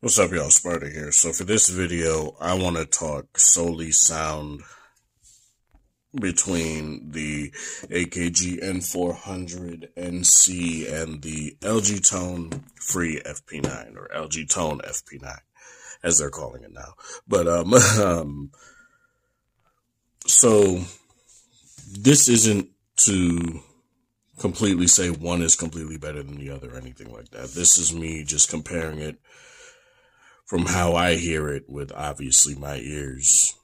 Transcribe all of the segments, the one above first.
What's up, y'all? Sparda here. So for this video, I want to talk solely sound between the AKG N400 NC and the LG Tone Free FP9 or LG Tone FP9, as they're calling it now. But um, um so this isn't to completely say one is completely better than the other or anything like that. This is me just comparing it from how I hear it with obviously my ears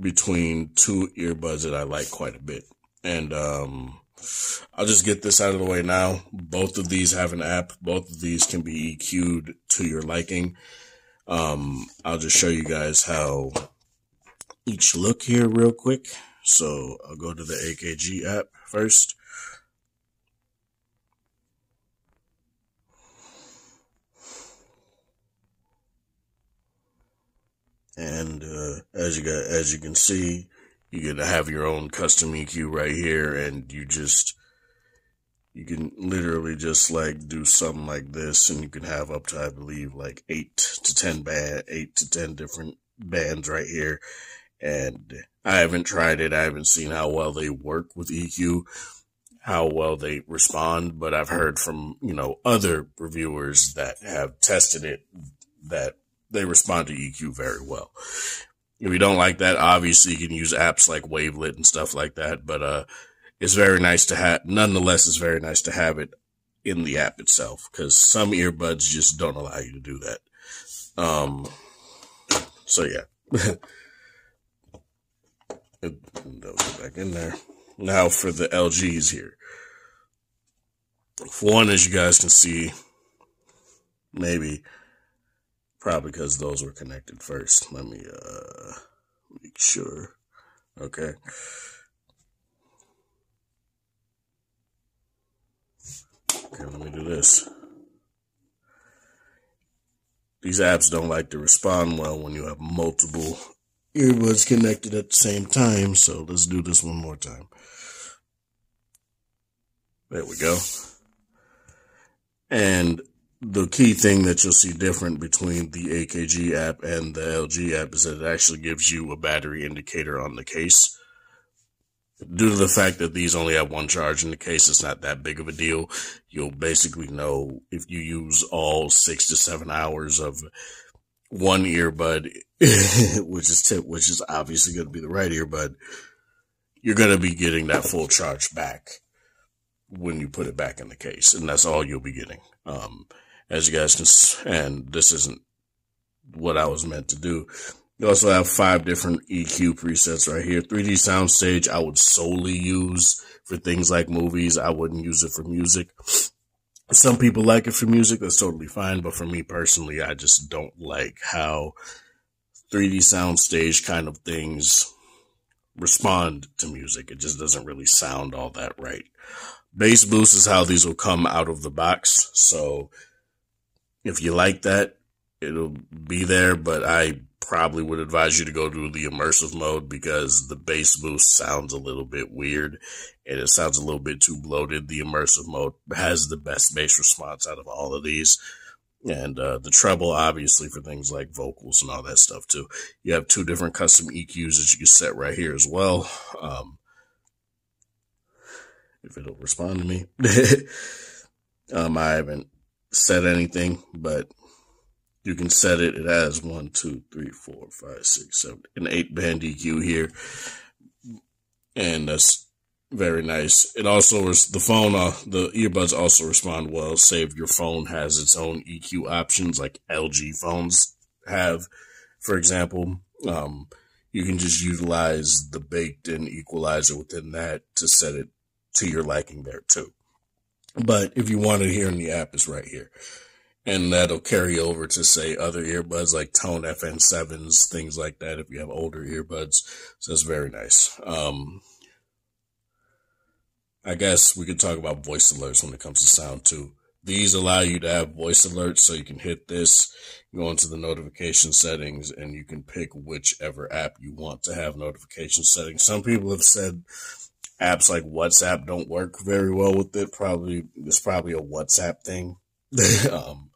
between two earbuds that I like quite a bit. And um, I'll just get this out of the way now. Both of these have an app. Both of these can be EQ'd to your liking. Um, I'll just show you guys how each look here real quick. So I'll go to the AKG app first. And uh, as you got, as you can see, you get to have your own custom EQ right here, and you just you can literally just like do something like this, and you can have up to I believe like eight to ten band, eight to ten different bands right here. And I haven't tried it. I haven't seen how well they work with EQ, how well they respond, but I've heard from, you know, other reviewers that have tested it that they respond to EQ very well. If you don't like that, obviously you can use apps like Wavelet and stuff like that, but uh, it's very nice to have. Nonetheless, it's very nice to have it in the app itself because some earbuds just don't allow you to do that. Um, so yeah, back in there. Now for the LGs here. For one, as you guys can see, maybe Probably because those were connected first. Let me uh make sure. Okay. Okay, let me do this. These apps don't like to respond well when you have multiple earbuds connected at the same time, so let's do this one more time. There we go. And the key thing that you'll see different between the AKG app and the LG app is that it actually gives you a battery indicator on the case. Due to the fact that these only have one charge in the case, it's not that big of a deal. You'll basically know if you use all six to seven hours of one earbud, which is tip, which is obviously going to be the right earbud, you're going to be getting that full charge back when you put it back in the case, and that's all you'll be getting. Um, as you guys can, and this isn't what I was meant to do. You also have five different EQ presets right here. 3D Soundstage I would solely use for things like movies. I wouldn't use it for music. Some people like it for music. That's totally fine. But for me personally, I just don't like how 3D Soundstage kind of things respond to music. It just doesn't really sound all that right. Bass boost is how these will come out of the box. So if you like that, it'll be there, but I probably would advise you to go to the immersive mode because the bass boost sounds a little bit weird and it sounds a little bit too bloated. The immersive mode has the best bass response out of all of these. And uh, the treble, obviously, for things like vocals and all that stuff, too. You have two different custom EQs that you can set right here as well. Um, if it'll respond to me. um, I haven't set anything, but you can set it. It has one, two, three, four, five, six, seven, an eight band EQ here. And that's very nice. It also is the phone, uh, the earbuds also respond well. Save your phone has its own EQ options, like LG phones have, for example, um, you can just utilize the baked in equalizer within that to set it to your liking there too. But if you want it here in the app, it's right here. And that'll carry over to say other earbuds like Tone FN7s, things like that, if you have older earbuds. So it's very nice. Um, I guess we could talk about voice alerts when it comes to sound too. These allow you to have voice alerts, so you can hit this, go into the notification settings, and you can pick whichever app you want to have notification settings. Some people have said apps like WhatsApp don't work very well with it. Probably it's probably a WhatsApp thing. um,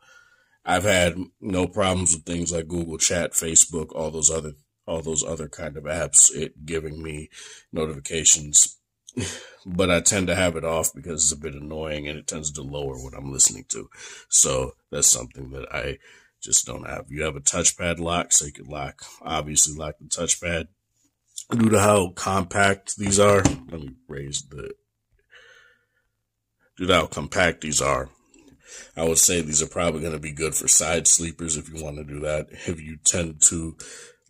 I've had no problems with things like Google Chat, Facebook, all those other all those other kind of apps, it giving me notifications. But I tend to have it off because it's a bit annoying and it tends to lower what I'm listening to. So that's something that I just don't have. You have a touchpad lock, so you can lock, obviously lock the touchpad. Due to how compact these are, let me raise the, due to how compact these are, I would say these are probably going to be good for side sleepers if you want to do that. If you tend to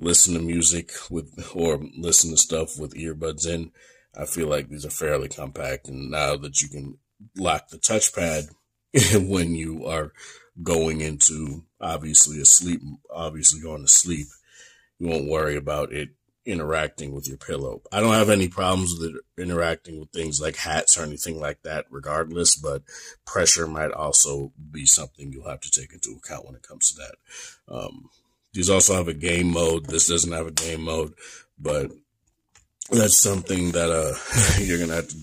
listen to music with, or listen to stuff with earbuds in, I feel like these are fairly compact. And now that you can lock the touchpad when you are going into obviously a sleep, obviously going to sleep, you won't worry about it interacting with your pillow. I don't have any problems with it interacting with things like hats or anything like that, regardless, but pressure might also be something you'll have to take into account when it comes to that. Um, these also have a game mode. This doesn't have a game mode, but that's something that uh you're gonna have to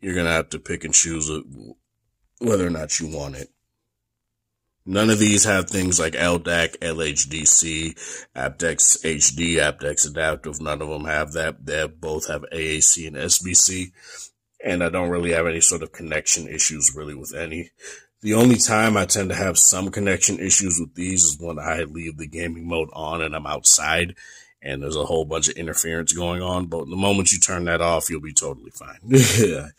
you're gonna have to pick and choose whether or not you want it. None of these have things like LDAC, LHDC, aptX HD, aptX Adaptive. None of them have that. They both have AAC and SBC. And I don't really have any sort of connection issues really with any. The only time I tend to have some connection issues with these is when I leave the gaming mode on and I'm outside and there's a whole bunch of interference going on. But the moment you turn that off, you'll be totally fine.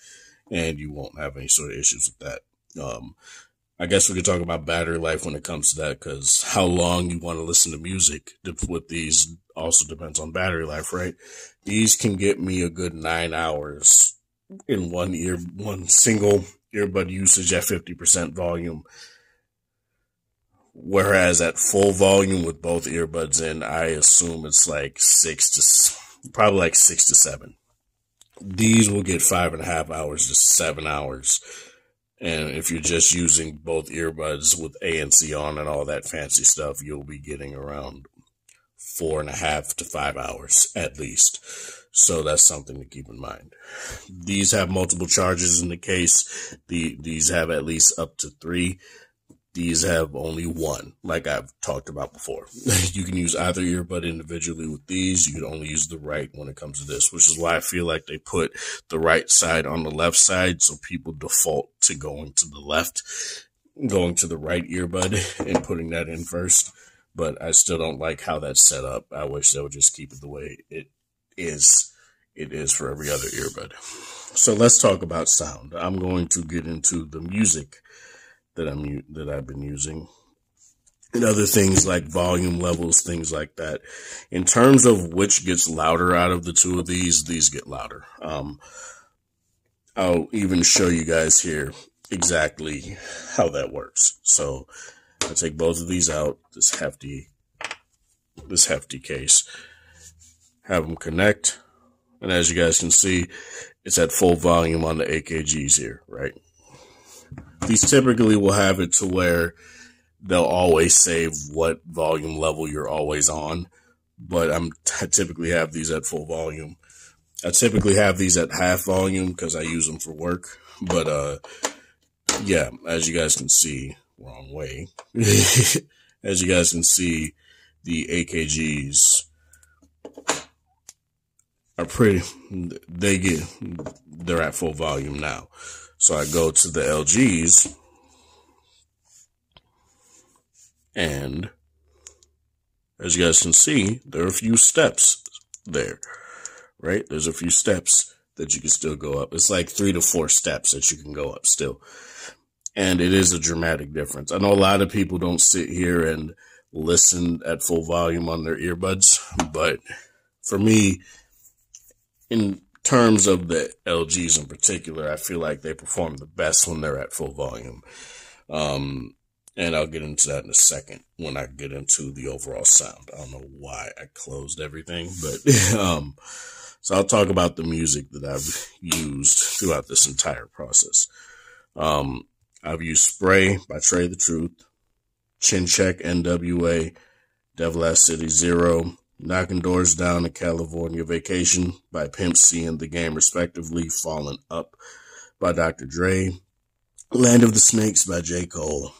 and you won't have any sort of issues with that. Um, I guess we could talk about battery life when it comes to that because how long you want to listen to music with these also depends on battery life, right? These can get me a good nine hours in one ear, one single earbud usage at 50% volume. Whereas at full volume with both earbuds in, I assume it's like six to probably like six to seven. These will get five and a half hours to seven hours and if you're just using both earbuds with ANC on and all that fancy stuff, you'll be getting around four and a half to five hours at least. So that's something to keep in mind. These have multiple charges in the case. The, these have at least up to three. These have only one, like I've talked about before. you can use either earbud individually with these. You can only use the right when it comes to this, which is why I feel like they put the right side on the left side so people default to going to the left, going to the right earbud and putting that in first. But I still don't like how that's set up. I wish they would just keep it the way it is. It is for every other earbud. So let's talk about sound. I'm going to get into the music that I'm that I've been using and other things like volume levels, things like that. In terms of which gets louder out of the two of these, these get louder. Um, I'll even show you guys here exactly how that works. So I take both of these out, this hefty, this hefty case, have them connect. And as you guys can see, it's at full volume on the AKGs here, right? These typically will have it to where they'll always save what volume level you're always on, but I'm I typically have these at full volume. I typically have these at half volume because I use them for work, but uh, yeah, as you guys can see, wrong way. as you guys can see, the AKGs are pretty. They get they're at full volume now. So I go to the LGs and as you guys can see, there are a few steps there, right? There's a few steps that you can still go up. It's like three to four steps that you can go up still. And it is a dramatic difference. I know a lot of people don't sit here and listen at full volume on their earbuds, but for me, in terms of the LGs in particular, I feel like they perform the best when they're at full volume. Um, and I'll get into that in a second when I get into the overall sound. I don't know why I closed everything, but, um, so I'll talk about the music that I've used throughout this entire process. Um, I've used Spray by Trae the Truth, Chin Check NWA, Devil Ass City Zero, Knocking Doors Down, a California Vacation by Pimp C and The Game, respectively, Fallen Up by Dr. Dre, Land of the Snakes by J. Cole,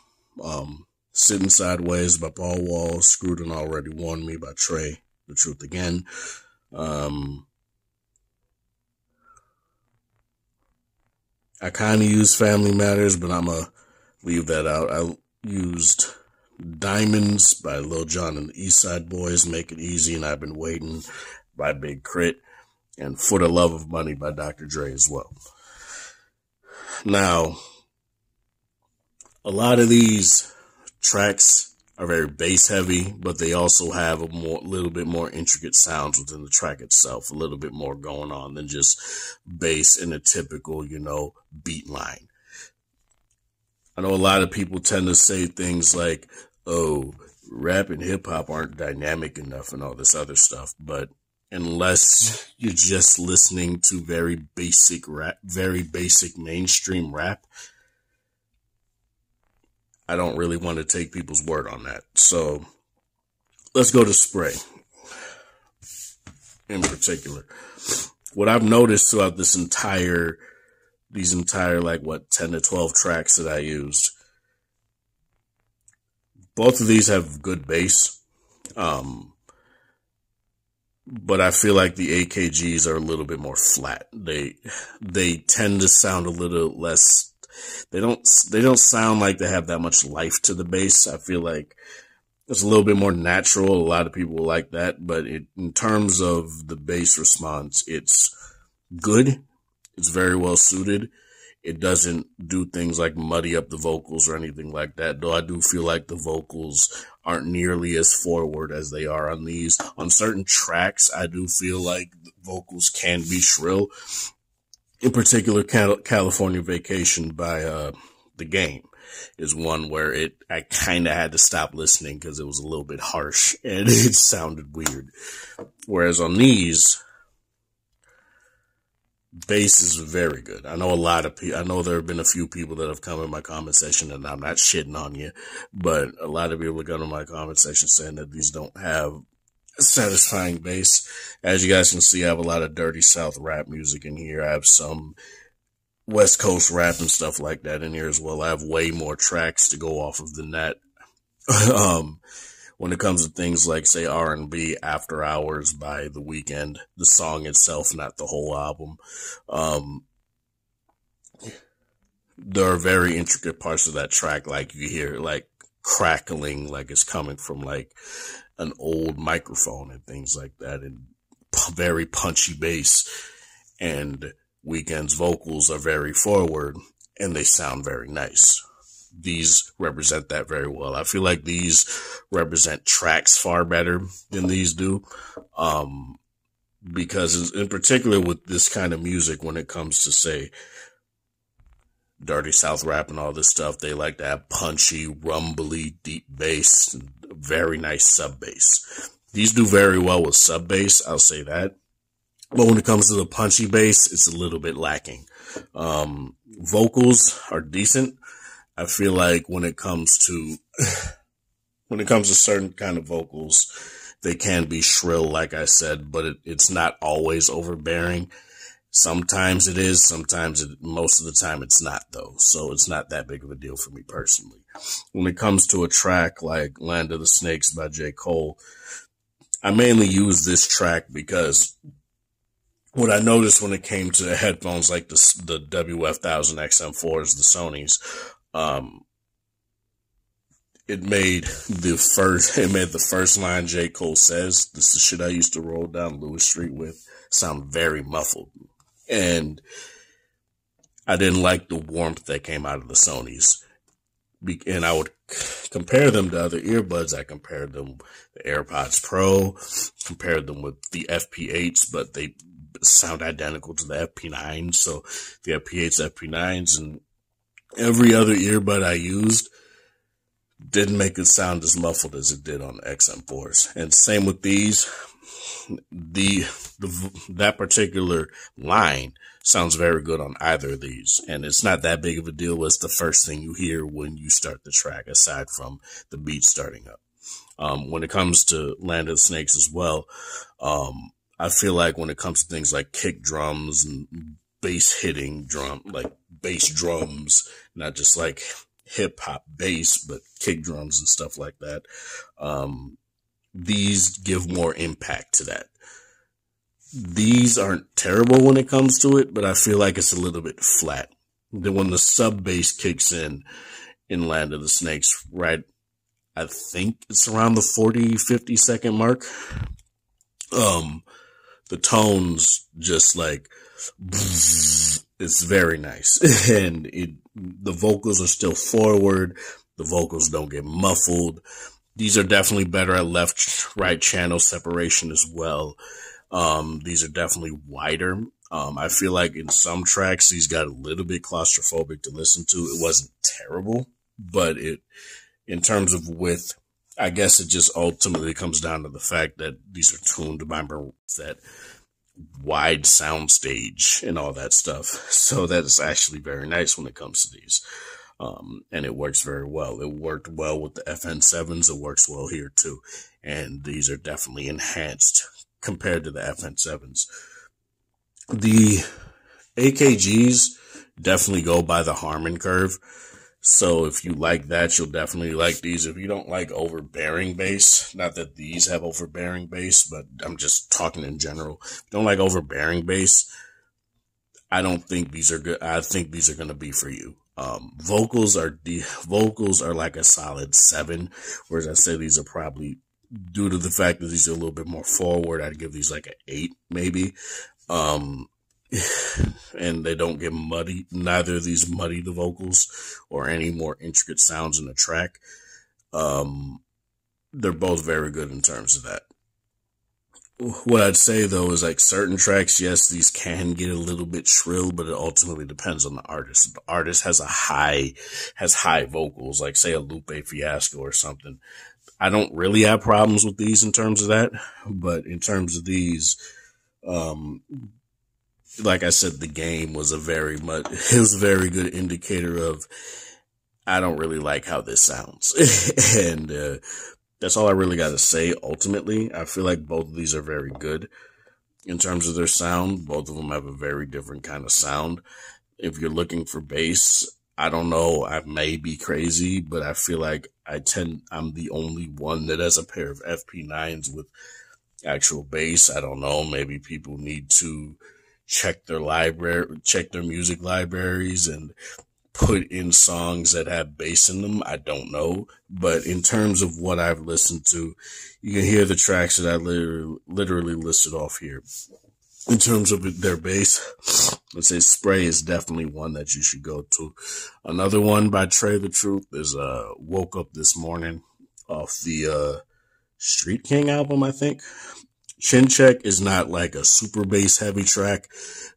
um, Sitting Sideways by Paul Wall, Screwed and Already Warned Me by Trae, The Truth Again. Um, I kind of use Family Matters, but I'm going to leave that out. I used Diamonds by Lil Jon and the East Side Boys, Make It Easy, and I've Been Waiting by Big K.R.I.T., and For the Love of Money by Dr. Dre as well. Now, a lot of these tracks are very bass heavy, but they also have a more, little bit more intricate sounds within the track itself, a little bit more going on than just bass in a typical, you know, beat line. I know a lot of people tend to say things like, oh, rap and hip hop aren't dynamic enough and all this other stuff, but unless you're just listening to very basic rap, very basic mainstream rap. I don't really want to take people's word on that. So let's go to spray in particular. What I've noticed throughout this entire, these entire like what, 10 to 12 tracks that I used, both of these have good bass. Um, but I feel like the AKGs are a little bit more flat. They they tend to sound a little less. They don't they don't sound like they have that much life to the bass. I feel like it's a little bit more natural. A lot of people like that, but it, in terms of the bass response, it's good. It's very well suited. It doesn't do things like muddy up the vocals or anything like that, though I do feel like the vocals aren't nearly as forward as they are on these. On certain tracks, I do feel like vocals can be shrill. In particular, California Vacation by uh, The Game is one where it I kind of had to stop listening because it was a little bit harsh and it sounded weird. Whereas on these, bass is very good. I know a lot of people, I know there have been a few people that have come in my comment section and I'm not shitting on you, but a lot of people have gone in my comment section saying that these don't have satisfying bass. As you guys can see, I have a lot of dirty South rap music in here. I have some West Coast rap and stuff like that in here as well. I have way more tracks to go off of than that. um, when it comes to things like say R&B After Hours by The Weeknd, the song itself, not the whole album. Um, there are very intricate parts of that track, like you hear like crackling, like it's coming from like an old microphone and things like that, and very punchy bass. And Weeknd's vocals are very forward and they sound very nice these represent that very well. I feel like these represent tracks far better than these do. Um, because in particular with this kind of music, when it comes to say dirty South rap and all this stuff, they like to have punchy, rumbly, deep bass, very nice sub bass. These do very well with sub bass. I'll say that. But when it comes to the punchy bass, it's a little bit lacking. Um, vocals are decent. I feel like when it comes to when it comes to certain kind of vocals, they can be shrill, like I said, but it, it's not always overbearing. Sometimes it is, sometimes it, most of the time it's not though. So it's not that big of a deal for me personally. When it comes to a track like Land of the Snakes by J. Cole, I mainly use this track because what I noticed when it came to headphones like the, the WF1000 XM4s, the Sony's, um, it made the first, it made the first line J. Cole says, this is the shit I used to roll down Lewis Street with, sound very muffled. And I didn't like the warmth that came out of the Sony's. And I would compare them to other earbuds. I compared them the AirPods Pro, compared them with the FP8s, but they sound identical to the FP9. So the FP8s, FP9s, and every other earbud I used didn't make it sound as muffled as it did on the XM4s. And same with these. The, the that particular line sounds very good on either of these, and it's not that big of a deal. It's the first thing you hear when you start the track, aside from the beat starting up. Um, when it comes to Land of Snakes as well, um, I feel like when it comes to things like kick drums and bass hitting drum, like bass drums, not just like hip hop bass, but kick drums and stuff like that. Um, these give more impact to that. These aren't terrible when it comes to it, but I feel like it's a little bit flat. Then when the sub bass kicks in, in Land of the Snakes, right? I think it's around the 40, 50 second mark. Um, the tones just like, it's very nice. and it, the vocals are still forward. The vocals don't get muffled. These are definitely better at left right channel separation as well. Um, these are definitely wider. Um, I feel like in some tracks, these got a little bit claustrophobic to listen to. It wasn't terrible, but it, in terms of width, I guess it just ultimately comes down to the fact that these are tuned by that wide sound stage and all that stuff. So that is actually very nice when it comes to these. Um, and it works very well. It worked well with the FN7s. It works well here too. And these are definitely enhanced compared to the FN7s. The AKGs definitely go by the Harman curve. So if you like that, you'll definitely like these. If you don't like overbearing bass, not that these have overbearing bass, but I'm just talking in general. don't like overbearing bass, I don't think these are good. I think these are going to be for you. Um, vocals are the vocals are like a solid seven, whereas I say these are probably due to the fact that these are a little bit more forward. I'd give these like an eight, maybe. Um, and they don't get muddy. Neither of these muddy the vocals or any more intricate sounds in the track. Um, they're both very good in terms of that. What I'd say though is like certain tracks, yes, these can get a little bit shrill, but it ultimately depends on the artist. If the artist has a high, has high vocals, like say a Lupe Fiasco or something. I don't really have problems with these in terms of that, but in terms of these, um, like I said, the game was a very much, it was a very good indicator of, I don't really like how this sounds. and, uh, that's all I really got to say. Ultimately, I feel like both of these are very good in terms of their sound. Both of them have a very different kind of sound. If you're looking for bass, I don't know. I may be crazy, but I feel like I tend, I'm the only one that has a pair of FP9s with actual bass. I don't know. Maybe people need to check their library, check their music libraries and put in songs that have bass in them. I don't know. But in terms of what I've listened to, you can hear the tracks that I literally, literally listed off here. In terms of their bass, let's say Spray is definitely one that you should go to. Another one by Trae the Truth is, uh, Woke Up This Morning off the, uh, Street King album, I think. Chin Check is not like a super bass heavy track,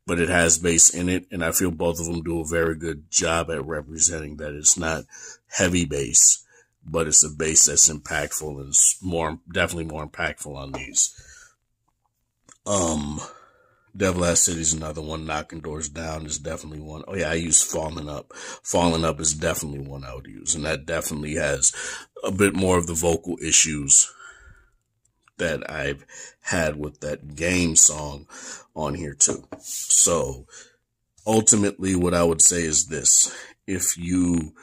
but it has bass in it. And I feel both of them do a very good job at representing that it's not heavy bass, but it's a bass that's impactful and it's more, definitely more impactful on these. Um, Devil Has City is another one. Knocking Doors Down is definitely one. Oh yeah, I use Falling Up. Falling Up is definitely one I would use. And that definitely has a bit more of the vocal issues that I've had with that game song on here too. So ultimately what I would say is this. If you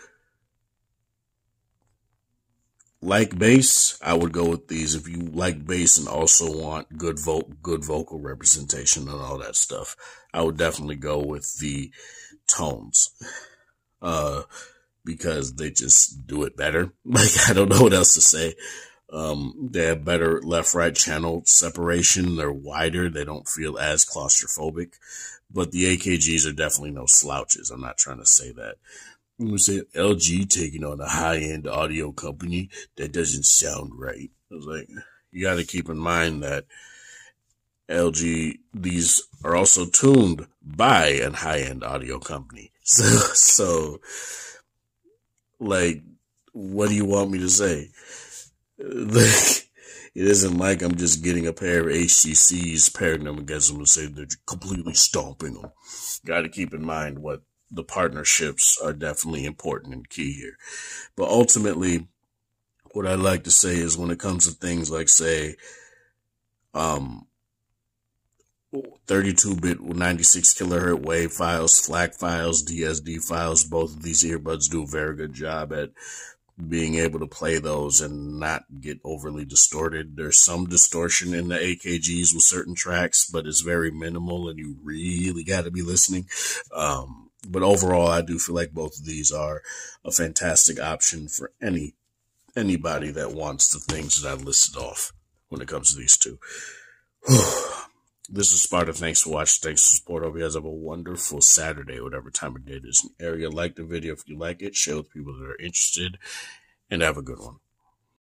like bass, I would go with these. If you like bass and also want good vo- good vocal representation and all that stuff, I would definitely go with the tones. Uh, because they just do it better. Like, I don't know what else to say. Um, they have better left right channel separation. They're wider. They don't feel as claustrophobic. But the AKGs are definitely no slouches. I'm not trying to say that. You say LG taking on a high end audio company that doesn't sound right. I was like, you got to keep in mind that LG, these are also tuned by a high end audio company. So, so, like, what do you want me to say? Like, it isn't like I'm just getting a pair of HTCs, pairing them against them and say they're completely stomping them. Got to keep in mind what the partnerships are definitely important and key here. But ultimately, what I like to say is when it comes to things like, say, um, 32 bit 96 kilohertz wave files, FLAC files, DSD files. Both of these earbuds do a very good job at being able to play those and not get overly distorted. There's some distortion in the AKGs with certain tracks, but it's very minimal and you really got to be listening. Um, but overall, I do feel like both of these are a fantastic option for any anybody that wants the things that I listed off when it comes to these two. this is Sparda. Thanks for watching. Thanks for support. Hope you guys have a wonderful Saturday, whatever time of day it is. Area like the video if you like it. Share with people that are interested, and have a good one.